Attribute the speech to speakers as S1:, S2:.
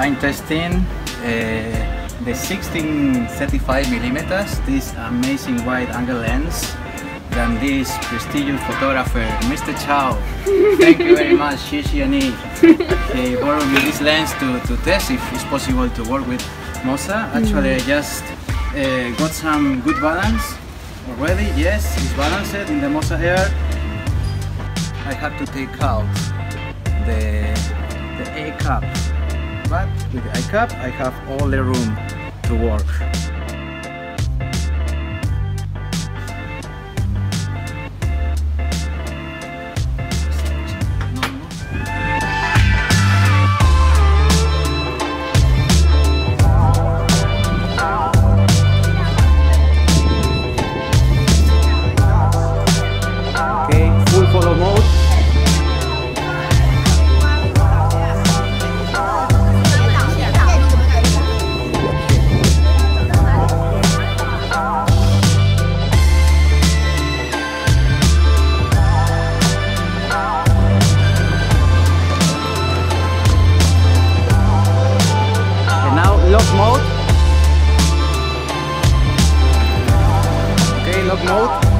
S1: I'm testing uh, the 1635 millimeters, this amazing wide angle lens than this prestigious photographer, Mr. Chow. Thank you very much, Shishi and He borrowed me this lens to, to test if it's possible to work with MOZA. Actually, I just uh, got some good balance already. Yes, it's balanced in the MOZA Air. I have to take out the, the A cup, but with cup I have all the room to work. No.